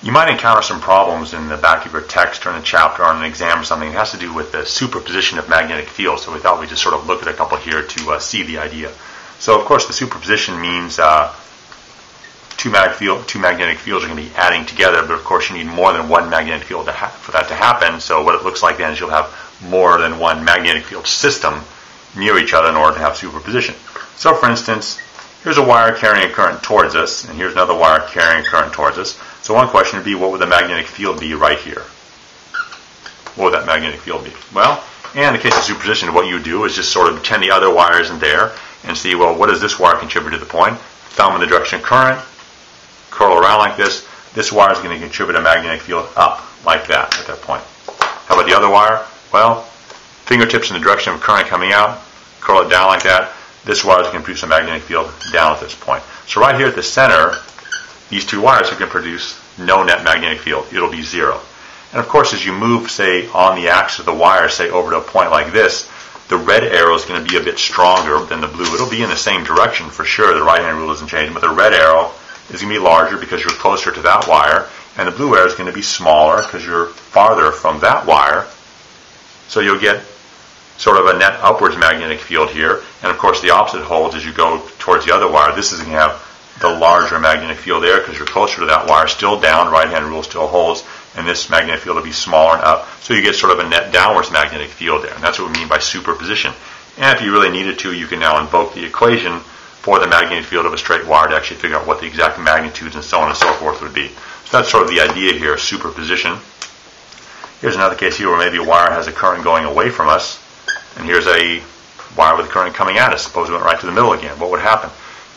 You might encounter some problems in the back of your text or in a chapter or in an exam or something. It has to do with the superposition of magnetic fields. So we thought we'd just sort of look at a couple here to uh, see the idea. So of course the superposition means uh, two, mag field, two magnetic fields are going to be adding together, but of course you need more than one magnetic field for that to happen. So what it looks like then is you'll have more than one magnetic field system near each other in order to have superposition. So for instance, here's a wire carrying a current towards us, and here's another wire carrying a current towards us. So one question would be, what would the magnetic field be right here? What would that magnetic field be? Well, and in the case of superposition, what you do is just sort of pretend the other wire isn't there and see, well, what does this wire contribute to the point? Thumb in the direction of current, curl around like this. This wire is going to contribute a magnetic field up like that at that point. How about the other wire? Well, fingertips in the direction of current coming out, curl it down like that. This wire is going to produce a magnetic field down at this point. So right here at the center, these two wires are going to produce no net magnetic field. It'll be zero. And of course, as you move, say, on the axis of the wire, say, over to a point like this, the red arrow is going to be a bit stronger than the blue. It'll be in the same direction for sure. The right hand rule isn't changing, but the red arrow is going to be larger because you're closer to that wire, and the blue arrow is going to be smaller because you're farther from that wire. So you'll get sort of a net upwards magnetic field here, and of course the opposite holds as you go towards the other wire. This is going to have the larger magnetic field there because you're closer to that wire, still down, right hand rule still holds, and this magnetic field will be smaller and up. So you get sort of a net downwards magnetic field there. And that's what we mean by superposition. And if you really needed to, you can now invoke the equation for the magnetic field of a straight wire to actually figure out what the exact magnitudes and so on and so forth would be. So that's sort of the idea here, superposition. Here's another case here where maybe a wire has a current going away from us, and here's a wire with current coming at us. Suppose we went right to the middle again. What would happen?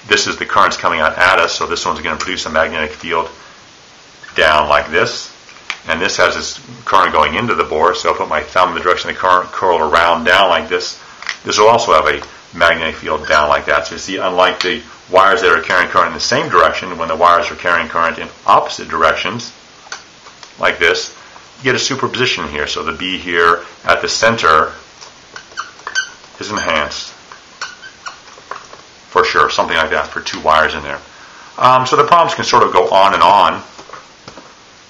This is the currents coming out at us, so this one's going to produce a magnetic field down like this. And this has this current going into the bore, so I'll put my thumb in the direction of the current, curl around down like this. This will also have a magnetic field down like that. So you see, unlike the wires that are carrying current in the same direction, when the wires are carrying current in opposite directions, like this, you get a superposition here. So the B here at the center is enhanced for sure, something like that for two wires in there. Um, so the problems can sort of go on and on.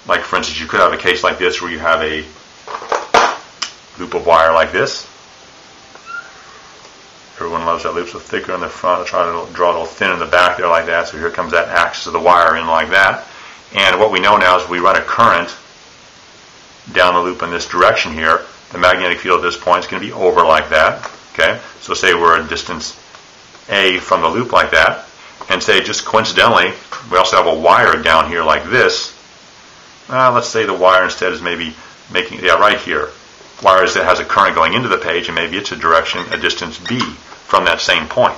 Like, for instance, you could have a case like this where you have a loop of wire like this. Everyone loves that loop, so thicker in the front. I'll try to draw a little thin in the back there like that. So here comes that axis of the wire in like that. And what we know now is we run a current down the loop in this direction here. The magnetic field at this point is going to be over like that. Okay, so say we're a distance A from the loop like that, and say just coincidentally, we also have a wire down here like this. Uh, let's say the wire instead is maybe making, yeah, right here. Wire that has a current going into the page, and maybe it's a direction, a distance B from that same point.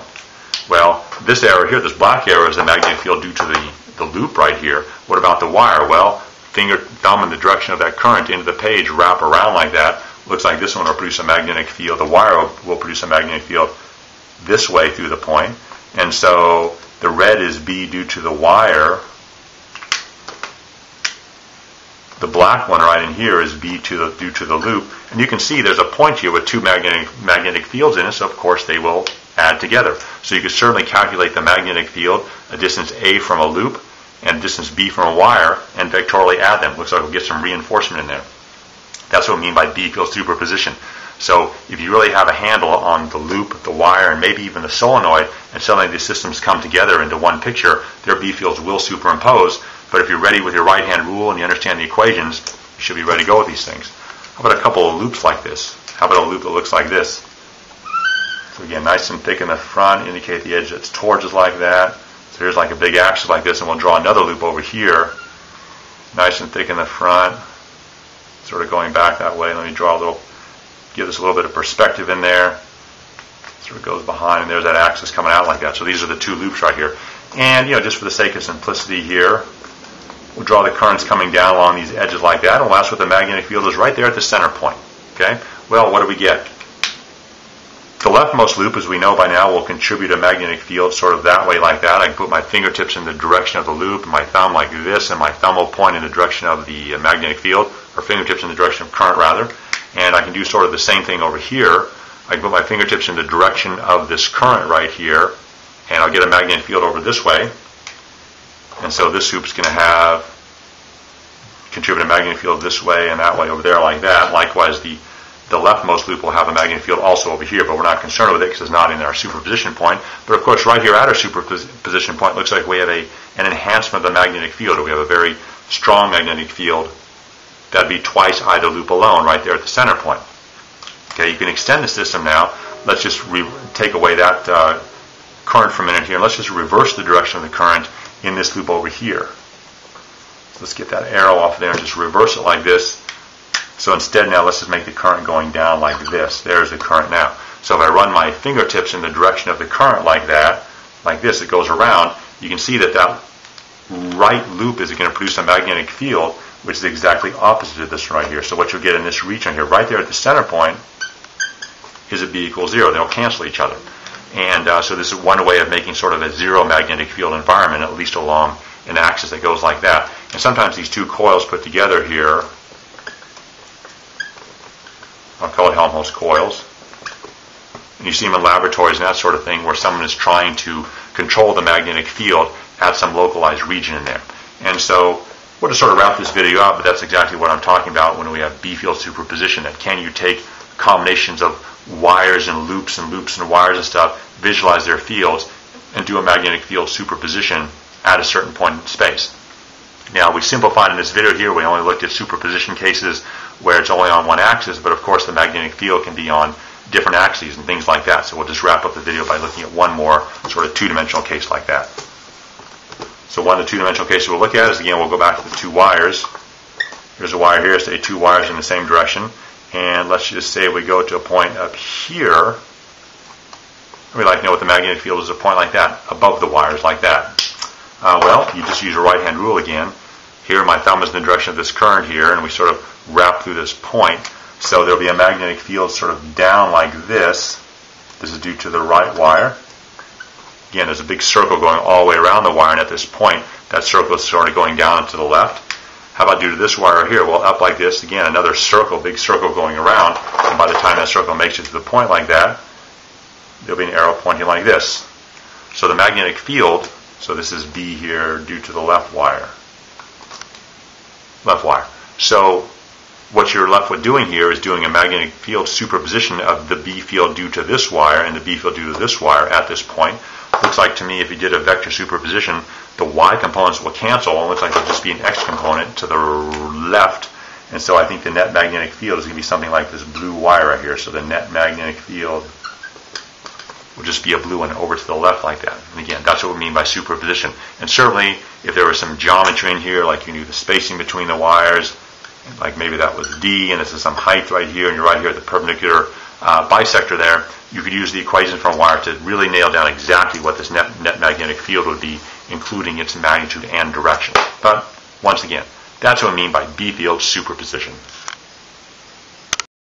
Well, this arrow here, this black arrow, is the magnetic field due to the, the loop right here. What about the wire? Well, finger, thumb in the direction of that current into the page, wrap around like that. Looks like this one will produce a magnetic field. The wire will produce a magnetic field this way through the point. And so the red is B due to the wire. The black one right in here is B to the, due to the loop. And you can see there's a point here with two magnetic, magnetic fields in it, so of course they will add together. So you can certainly calculate the magnetic field, a distance A from a loop, and distance B from a wire, and vectorially add them. Looks like we'll get some reinforcement in there. That's what we mean by B field superposition. So if you really have a handle on the loop, the wire, and maybe even the solenoid, and suddenly these systems come together into one picture, their B fields will superimpose. But if you're ready with your right hand rule and you understand the equations, you should be ready to go with these things. How about a couple of loops like this? How about a loop that looks like this? So again, nice and thick in the front, indicate the edge that's towards us like that. So here's like a big axis like this, and we'll draw another loop over here. Nice and thick in the front, sort of going back that way. Let me draw a little, give this a little bit of perspective in there. Sort of goes behind, and there's that axis coming out like that. So these are the two loops right here. And, you know, just for the sake of simplicity here, We'll draw the currents coming down along these edges like that, and ask what the magnetic field is right there at the center point. Okay? Well, what do we get? The leftmost loop, as we know by now, will contribute a magnetic field sort of that way like that. I can put my fingertips in the direction of the loop, my thumb like this, and my thumb will point in the direction of the uh, magnetic field, or fingertips in the direction of current rather. And I can do sort of the same thing over here. I can put my fingertips in the direction of this current right here, and I'll get a magnetic field over this way. And so this loop is going to have contribute a magnetic field this way and that way over there like that. Likewise, the the leftmost loop will have a magnetic field also over here, but we're not concerned with it because it's not in our superposition point. But of course, right here at our superposition point, looks like we have a, an enhancement of the magnetic field. We have a very strong magnetic field. That'd be twice either loop alone right there at the center point. Okay, you can extend the system now. Let's just take away that uh, current for a minute here. Let's just reverse the direction of the current in this loop over here. So let's get that arrow off there and just reverse it like this. So instead now let's just make the current going down like this. There's the current now. So if I run my fingertips in the direction of the current like that, like this, it goes around, you can see that that right loop is going to produce a magnetic field which is exactly opposite of this right here. So what you'll get in this region here, right there at the center point, is a B equals zero. They'll cancel each other. And uh, so this is one way of making sort of a zero magnetic field environment, at least along an axis that goes like that. And sometimes these two coils put together here I'll call it Helmholtz coils. And you see them in laboratories and that sort of thing where someone is trying to control the magnetic field at some localized region in there. And so we'll just sort of wrap this video up, but that's exactly what I'm talking about when we have B field superposition. That can you take combinations of wires and loops and loops and wires and stuff, visualize their fields, and do a magnetic field superposition at a certain point in space. Now, we simplified in this video here, we only looked at superposition cases where it's only on one axis, but of course the magnetic field can be on different axes and things like that. So we'll just wrap up the video by looking at one more sort of two-dimensional case like that. So one of the two-dimensional cases we'll look at is, again, we'll go back to the two wires. Here's a wire here, say two wires in the same direction. And let's just say we go to a point up here. We like to know what the magnetic field is, a point like that, above the wires like that. Uh, well, you just use a right-hand rule again. Here, my thumb is in the direction of this current here, and we sort of wrap through this point. So there'll be a magnetic field sort of down like this. This is due to the right wire. Again, there's a big circle going all the way around the wire, and at this point, that circle is sort of going down to the left. How about due to this wire here? Well, up like this, again, another circle, big circle going around, and by the time that circle makes it to the point like that, there'll be an arrow pointing like this. So the magnetic field, so this is B here due to the left wire left wire. So what you're left with doing here is doing a magnetic field superposition of the B field due to this wire and the B field due to this wire at this point. Looks like to me if you did a vector superposition, the Y components will cancel and looks like there'll just be an X component to the left. And so I think the net magnetic field is going to be something like this blue wire right here. So the net magnetic field will just be a blue one over to the left like that. And again, that's what we mean by superposition. And certainly, if there was some geometry in here, like you knew the spacing between the wires, like maybe that was D, and this is some height right here, and you're right here at the perpendicular uh, bisector there, you could use the equation from wire to really nail down exactly what this net, net magnetic field would be, including its magnitude and direction. But once again, that's what I mean by B field superposition.